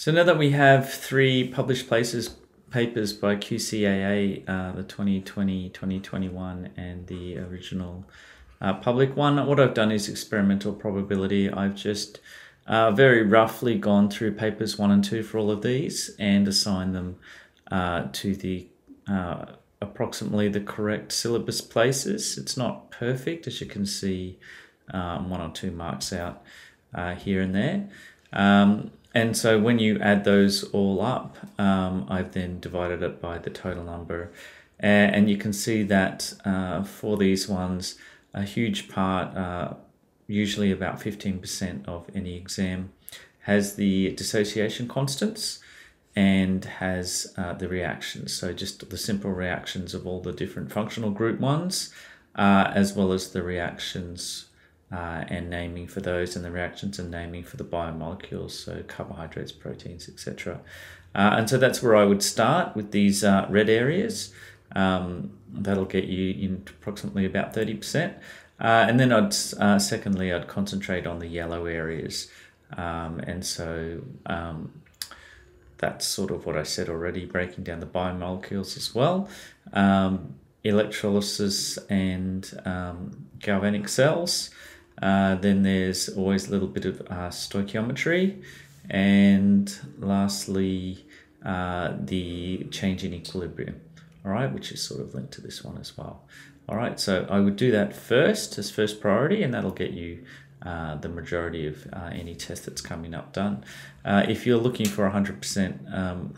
So now that we have three published places papers by QCAA, uh, the 2020, 2021, and the original uh, public one, what I've done is experimental probability. I've just uh, very roughly gone through papers one and two for all of these and assigned them uh, to the uh, approximately the correct syllabus places. It's not perfect, as you can see, um, one or two marks out uh, here and there. Um, and so when you add those all up, um, I've then divided it by the total number. And you can see that uh, for these ones, a huge part, uh, usually about 15% of any exam, has the dissociation constants and has uh, the reactions. So just the simple reactions of all the different functional group ones, uh, as well as the reactions uh, and naming for those and the reactions and naming for the biomolecules, so carbohydrates, proteins, etc. Uh, and so that's where I would start with these uh, red areas. Um, that'll get you in approximately about 30%. Uh, and then I'd, uh, secondly, I'd concentrate on the yellow areas. Um, and so um, that's sort of what I said already, breaking down the biomolecules as well. Um, electrolysis and um, galvanic cells. Uh, then there's always a little bit of uh, stoichiometry. And lastly, uh, the change in equilibrium, all right, which is sort of linked to this one as well. All right, so I would do that first as first priority, and that'll get you uh, the majority of uh, any test that's coming up done. Uh, if you're looking for 100%, um,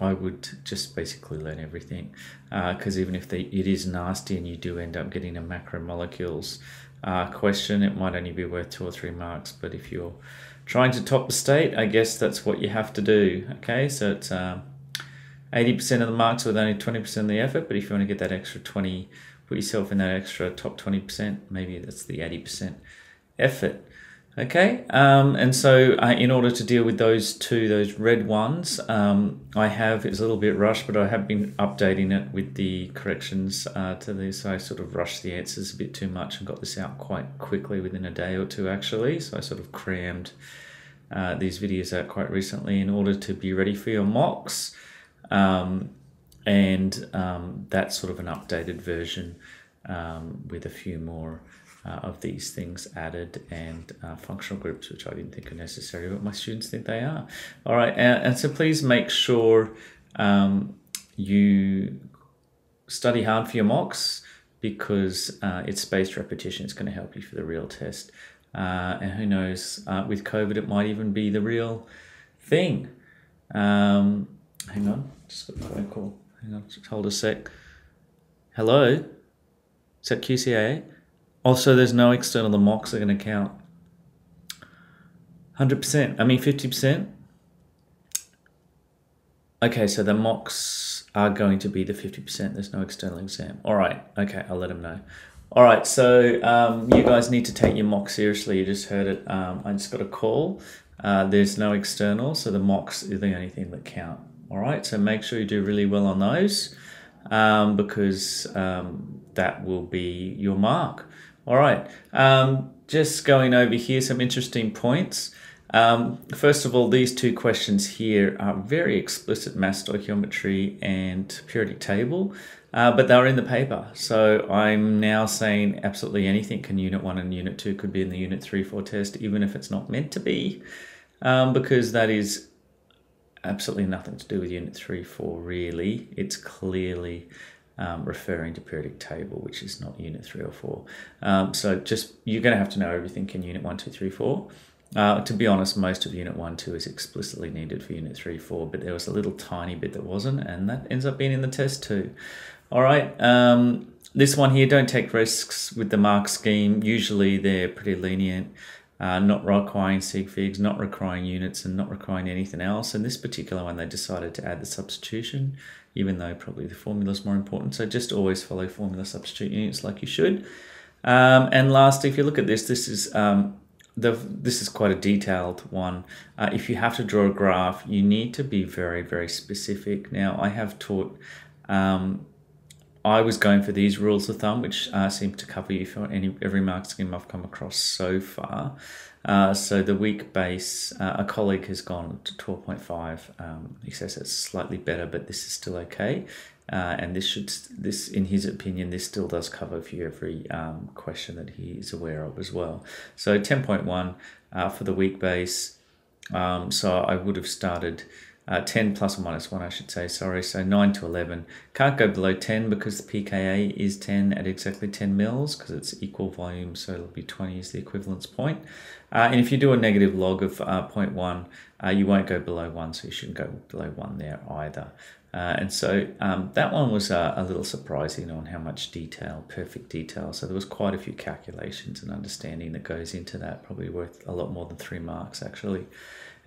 I would just basically learn everything because uh, even if they, it is nasty and you do end up getting a macromolecules uh, question, it might only be worth two or three marks. But if you're trying to top the state, I guess that's what you have to do. Okay, so it's 80% of the marks with only 20% of the effort. But if you want to get that extra 20, put yourself in that extra top 20%, maybe that's the 80% effort. Okay, um, and so uh, in order to deal with those two, those red ones, um, I have, it's a little bit rushed, but I have been updating it with the corrections uh, to this. I sort of rushed the answers a bit too much and got this out quite quickly within a day or two actually. So I sort of crammed uh, these videos out quite recently in order to be ready for your mocks. Um, and um, that's sort of an updated version um, with a few more of these things added and uh, functional groups, which I didn't think are necessary, but my students think they are. All right, and, and so please make sure um, you study hard for your mocks because uh, it's spaced repetition. It's going to help you for the real test. Uh, and who knows, uh, with COVID, it might even be the real thing. Um, hang on, just got a phone call. Hang on, just hold a sec. Hello? Is that QCA? Also, there's no external, the mocks are going to count. 100%, I mean 50%. Okay, so the mocks are going to be the 50%. There's no external exam. All right, okay, I'll let them know. All right, so um, you guys need to take your mock seriously. You just heard it. Um, I just got a call. Uh, there's no external, so the mocks are the only thing that count. All right, so make sure you do really well on those um, because um, that will be your mark. All right, um, just going over here, some interesting points. Um, first of all, these two questions here are very explicit mass stoichiometry and periodic table, uh, but they're in the paper. So I'm now saying absolutely anything can Unit 1 and Unit 2 could be in the Unit 3 4 test, even if it's not meant to be, um, because that is absolutely nothing to do with Unit 3 4 really. It's clearly um, referring to periodic table, which is not unit three or four. Um, so just you're going to have to know everything in unit one, two, three, four. Uh, to be honest, most of unit one, two is explicitly needed for unit three, four, but there was a little tiny bit that wasn't, and that ends up being in the test too. All right. Um, this one here, don't take risks with the mark scheme. Usually they're pretty lenient. Uh, not requiring sig figs, not requiring units, and not requiring anything else. And this particular one, they decided to add the substitution even though probably the formula is more important. So just always follow formula substitute units like you should. Um, and lastly, if you look at this, this is um, the this is quite a detailed one. Uh, if you have to draw a graph, you need to be very very specific. Now I have taught. Um, I was going for these rules of thumb, which uh, seem to cover you for any every mark scheme I've come across so far. Uh, so the weak base, uh, a colleague has gone to 12.5. Um, he says it's slightly better, but this is still okay. Uh, and this should, this in his opinion, this still does cover for you every um, question that he is aware of as well. So 10.1 uh, for the weak base. Um, so I would have started uh, 10 plus or minus 1, I should say, sorry. So 9 to 11. Can't go below 10 because the pKa is 10 at exactly 10 mils because it's equal volume, so it'll be 20 is the equivalence point. Uh, and if you do a negative log of uh, 0.1, uh, you won't go below 1, so you shouldn't go below 1 there either. Uh, and so um, that one was uh, a little surprising on how much detail, perfect detail. So there was quite a few calculations and understanding that goes into that, probably worth a lot more than three marks actually.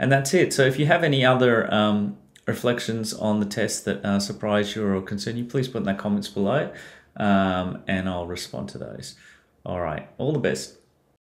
And that's it. So if you have any other um, reflections on the test that uh, surprise you or concern you, please put in the comments below um, and I'll respond to those. All right, all the best.